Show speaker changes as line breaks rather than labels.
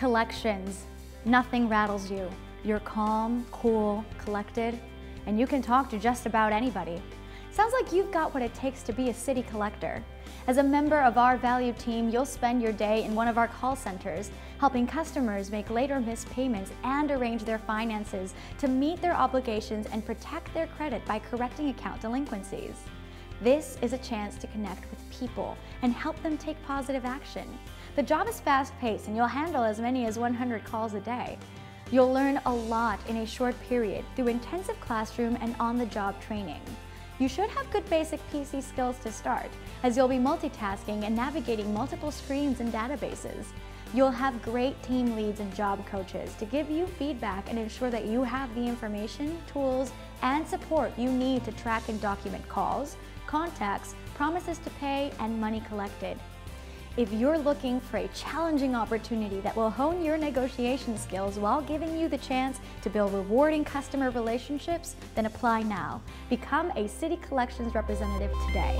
Collections. Nothing rattles you. You're calm, cool, collected, and you can talk to just about anybody. Sounds like you've got what it takes to be a Citi collector. As a member of our value team, you'll spend your day in one of our call centers, helping customers make late or missed payments and arrange their finances to meet their obligations and protect their credit by correcting account delinquencies. This is a chance to connect with people and help them take positive action. The job is fast-paced and you'll handle as many as 100 calls a day. You'll learn a lot in a short period through intensive classroom and on-the-job training. You should have good basic PC skills to start, as you'll be multitasking and navigating multiple screens and databases. You'll have great team leads and job coaches to give you feedback and ensure that you have the information, tools, and support you need to track and document calls, contacts, promises to pay, and money collected. If you're looking for a challenging opportunity that will hone your negotiation skills while giving you the chance to build rewarding customer relationships, then apply now. Become a Citi Collections representative today.